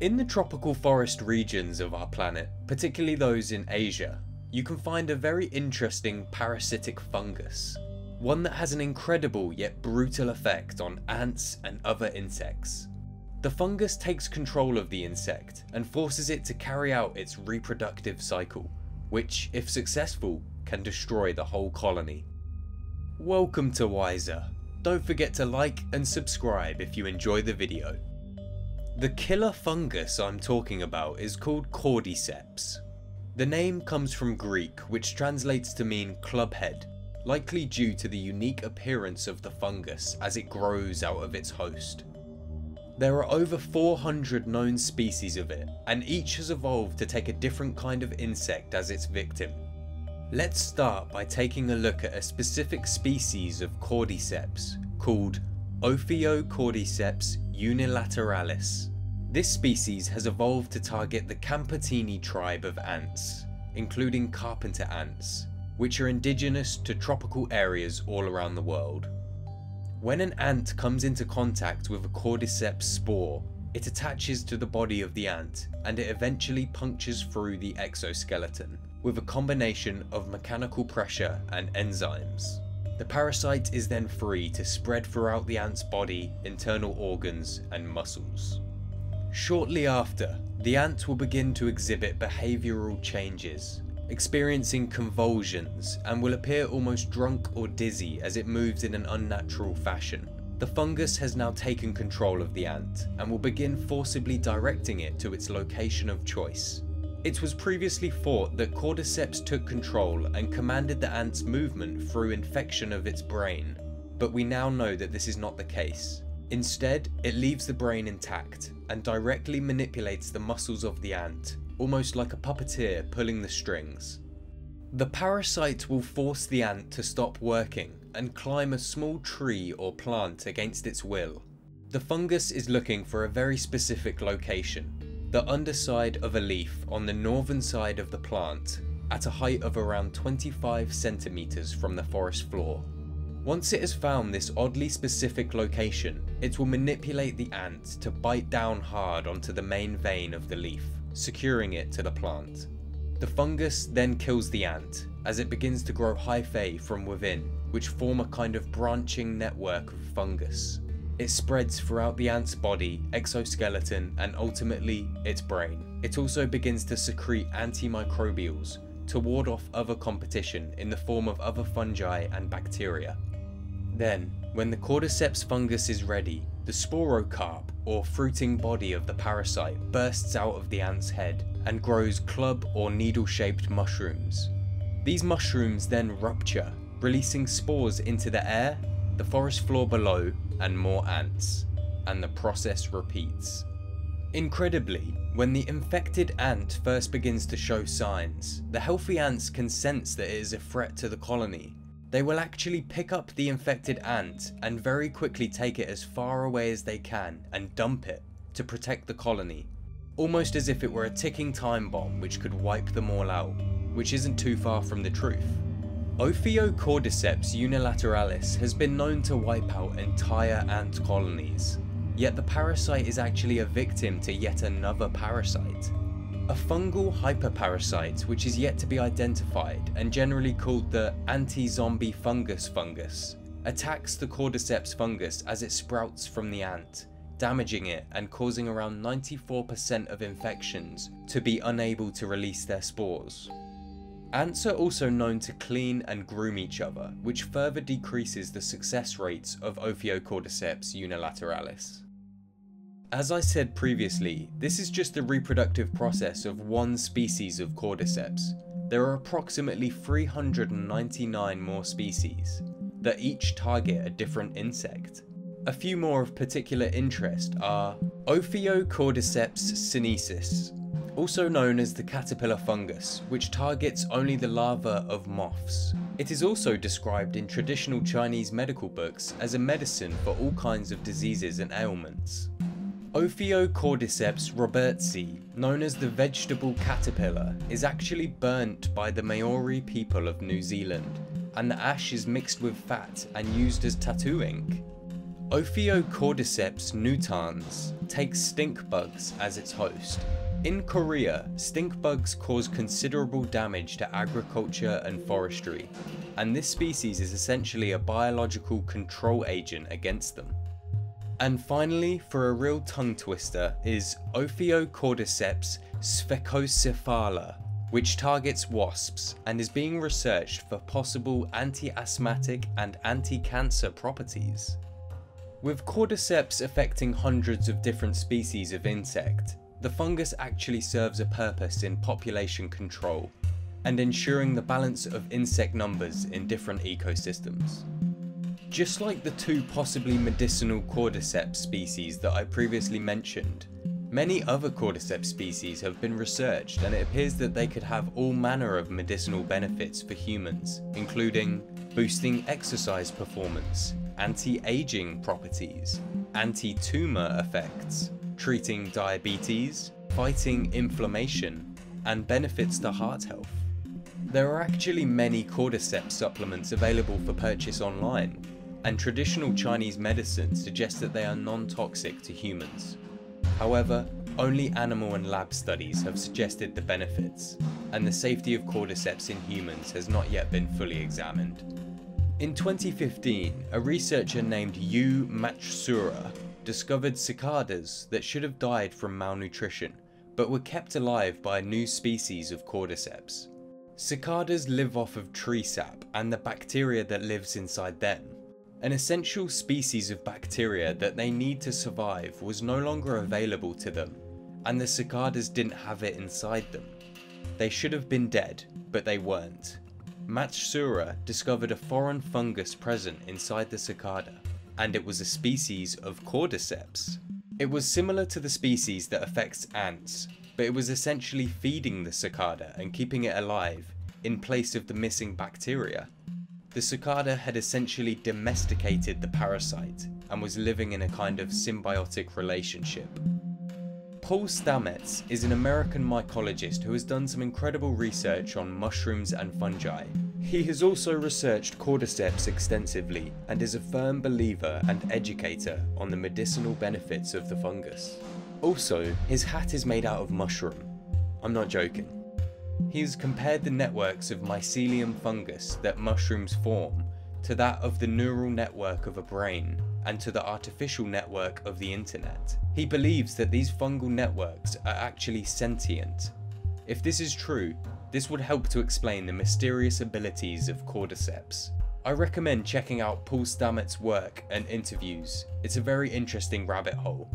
In the tropical forest regions of our planet, particularly those in Asia, you can find a very interesting parasitic fungus. One that has an incredible yet brutal effect on ants and other insects. The fungus takes control of the insect and forces it to carry out its reproductive cycle, which, if successful, can destroy the whole colony. Welcome to Wiser. Don't forget to like and subscribe if you enjoy the video. The killer fungus I'm talking about is called Cordyceps. The name comes from Greek which translates to mean clubhead, likely due to the unique appearance of the fungus as it grows out of its host. There are over 400 known species of it, and each has evolved to take a different kind of insect as its victim. Let's start by taking a look at a specific species of Cordyceps called Ophiocordyceps unilateralis. This species has evolved to target the Camponotini tribe of ants, including carpenter ants, which are indigenous to tropical areas all around the world. When an ant comes into contact with a cordyceps spore, it attaches to the body of the ant and it eventually punctures through the exoskeleton with a combination of mechanical pressure and enzymes. The parasite is then free to spread throughout the ant's body, internal organs and muscles. Shortly after, the ant will begin to exhibit behavioural changes, experiencing convulsions and will appear almost drunk or dizzy as it moves in an unnatural fashion. The fungus has now taken control of the ant and will begin forcibly directing it to its location of choice. It was previously thought that Cordyceps took control and commanded the ant's movement through infection of its brain, but we now know that this is not the case. Instead, it leaves the brain intact and directly manipulates the muscles of the ant, almost like a puppeteer pulling the strings. The parasite will force the ant to stop working and climb a small tree or plant against its will. The fungus is looking for a very specific location, the underside of a leaf on the northern side of the plant, at a height of around 25 centimeters from the forest floor. Once it has found this oddly specific location, it will manipulate the ant to bite down hard onto the main vein of the leaf securing it to the plant. The fungus then kills the ant as it begins to grow hyphae from within, which form a kind of branching network of fungus. It spreads throughout the ant's body, exoskeleton, and ultimately its brain. It also begins to secrete antimicrobials to ward off other competition in the form of other fungi and bacteria. Then, when the cordyceps fungus is ready, the sporocarp, or fruiting body of the parasite, bursts out of the ant's head and grows club or needle-shaped mushrooms. These mushrooms then rupture, releasing spores into the air, the forest floor below, and more ants, and the process repeats. Incredibly, when the infected ant first begins to show signs, the healthy ants can sense that it is a threat to the colony they will actually pick up the infected ant and very quickly take it as far away as they can and dump it to protect the colony, almost as if it were a ticking time bomb which could wipe them all out, which isn't too far from the truth. Ophiocordyceps unilateralis has been known to wipe out entire ant colonies, yet the parasite is actually a victim to yet another parasite. A fungal hyperparasite which is yet to be identified and generally called the anti-zombie fungus fungus attacks the cordyceps fungus as it sprouts from the ant, damaging it and causing around 94% of infections to be unable to release their spores. Ants are also known to clean and groom each other, which further decreases the success rates of Ophiocordyceps unilateralis. As I said previously, this is just the reproductive process of one species of cordyceps. There are approximately 399 more species, that each target a different insect. A few more of particular interest are Ophiocordyceps sinensis, also known as the caterpillar fungus, which targets only the larvae of moths. It is also described in traditional Chinese medical books as a medicine for all kinds of diseases and ailments. Ophiocordyceps robertsii, known as the vegetable caterpillar, is actually burnt by the Maori people of New Zealand, and the ash is mixed with fat and used as tattoo ink. Ophiocordyceps nutans takes stink bugs as its host. In Korea, stink bugs cause considerable damage to agriculture and forestry, and this species is essentially a biological control agent against them. And finally, for a real tongue twister, is Ophiocordyceps sphecocephala, which targets wasps and is being researched for possible anti-asthmatic and anti-cancer properties. With cordyceps affecting hundreds of different species of insect, the fungus actually serves a purpose in population control and ensuring the balance of insect numbers in different ecosystems. Just like the two possibly medicinal cordyceps species that I previously mentioned, many other cordyceps species have been researched and it appears that they could have all manner of medicinal benefits for humans, including boosting exercise performance, anti-aging properties, anti-tumour effects, treating diabetes, fighting inflammation, and benefits to heart health. There are actually many cordyceps supplements available for purchase online, and traditional Chinese medicine suggests that they are non-toxic to humans. However, only animal and lab studies have suggested the benefits, and the safety of cordyceps in humans has not yet been fully examined. In 2015, a researcher named Yu Matsuura discovered cicadas that should have died from malnutrition, but were kept alive by a new species of cordyceps. Cicadas live off of tree sap and the bacteria that lives inside them, an essential species of bacteria that they need to survive was no longer available to them, and the cicadas didn't have it inside them. They should have been dead, but they weren't. Matsuura discovered a foreign fungus present inside the cicada, and it was a species of cordyceps. It was similar to the species that affects ants, but it was essentially feeding the cicada and keeping it alive in place of the missing bacteria. The cicada had essentially domesticated the parasite and was living in a kind of symbiotic relationship. Paul Stamets is an American mycologist who has done some incredible research on mushrooms and fungi. He has also researched cordyceps extensively and is a firm believer and educator on the medicinal benefits of the fungus. Also, his hat is made out of mushroom. I'm not joking. He has compared the networks of mycelium fungus that mushrooms form to that of the neural network of a brain and to the artificial network of the internet. He believes that these fungal networks are actually sentient. If this is true, this would help to explain the mysterious abilities of cordyceps. I recommend checking out Paul Stamets' work and interviews, it's a very interesting rabbit hole.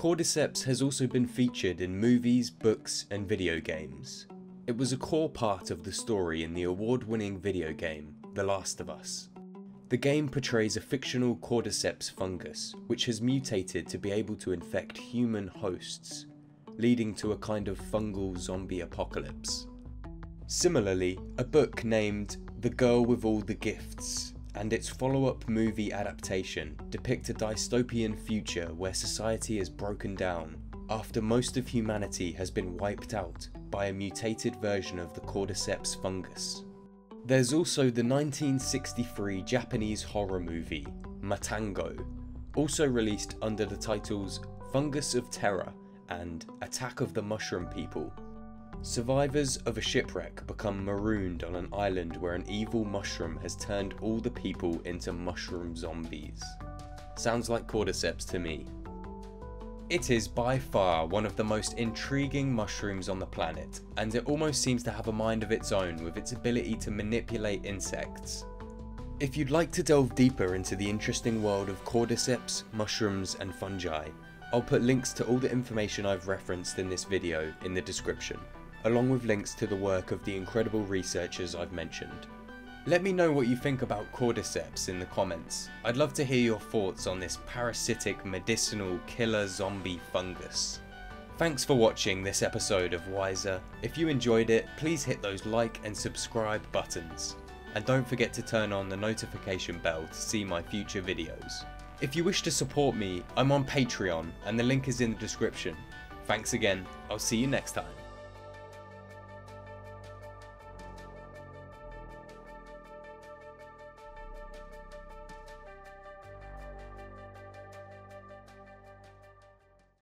Cordyceps has also been featured in movies, books, and video games. It was a core part of the story in the award-winning video game, The Last of Us. The game portrays a fictional cordyceps fungus, which has mutated to be able to infect human hosts, leading to a kind of fungal zombie apocalypse. Similarly, a book named The Girl with All the Gifts and its follow-up movie adaptation depict a dystopian future where society is broken down after most of humanity has been wiped out by a mutated version of the cordyceps fungus. There's also the 1963 Japanese horror movie, Matango, also released under the titles Fungus of Terror and Attack of the Mushroom People, Survivors of a shipwreck become marooned on an island where an evil mushroom has turned all the people into mushroom zombies. Sounds like cordyceps to me. It is by far one of the most intriguing mushrooms on the planet, and it almost seems to have a mind of its own with its ability to manipulate insects. If you'd like to delve deeper into the interesting world of cordyceps, mushrooms and fungi, I'll put links to all the information I've referenced in this video in the description along with links to the work of the incredible researchers I've mentioned. Let me know what you think about cordyceps in the comments. I'd love to hear your thoughts on this parasitic medicinal killer zombie fungus. Thanks for watching this episode of Wiser. If you enjoyed it, please hit those like and subscribe buttons. And don't forget to turn on the notification bell to see my future videos. If you wish to support me, I'm on Patreon and the link is in the description. Thanks again, I'll see you next time.